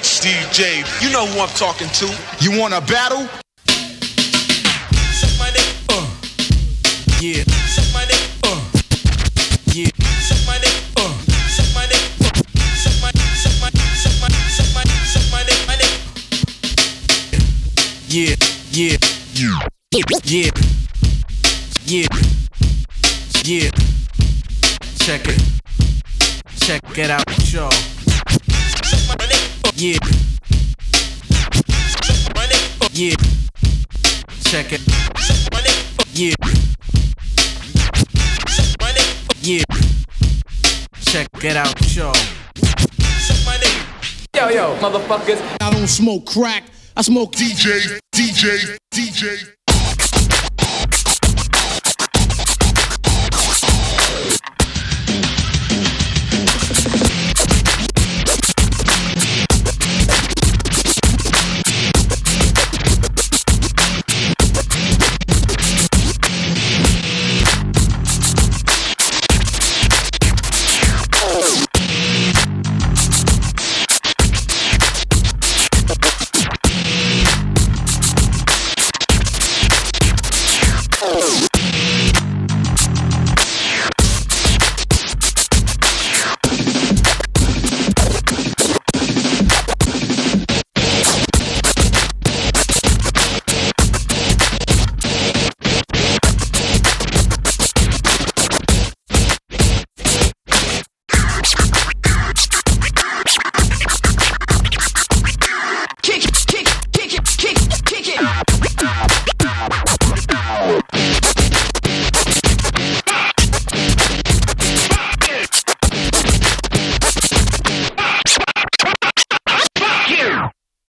snitch. DJ, you know who I'm talking to. You want a battle? Suck my dick, uh. Yeah. Suck my dick, uh. Yeah. Suck my dick, uh. Suck my dick, uh. Suck my, suck my, suck my, suck my, suck my dick, my dick. Yeah, yeah, yeah, yeah, yeah. Check it, check it out, y'all. Yeah. Yeah. Check it. Yeah. Yeah. Check it out, y'all. Yo, yo, motherfuckers. I don't smoke crack. I smoke DJ, DJ, DJ.